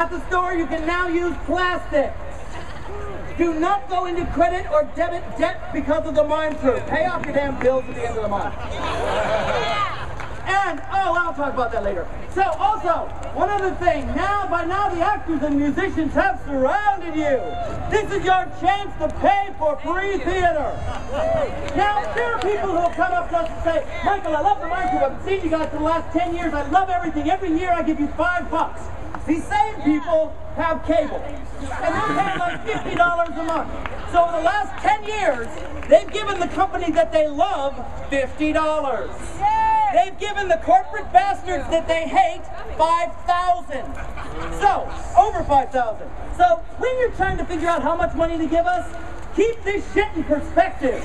At the store, you can now use plastic. Do not go into credit or debit debt because of the Mime Troupe. Pay off your damn bills at the end of the month. And, oh, I'll talk about that later. So, also, one other thing. Now, by now, the actors and musicians have surrounded you. This is your chance to pay for free theater. Now, there are people who will come up to us and say, Michael, I love the Mime Troupe. I've seen you guys for the last 10 years. I love everything. Every year I give you five bucks. These same people have cable. And they're paying like $50 a month. So in the last 10 years, they've given the company that they love $50. They've given the corporate bastards that they hate 5,000. So, over 5,000. So, when you're trying to figure out how much money to give us, keep this shit in perspective.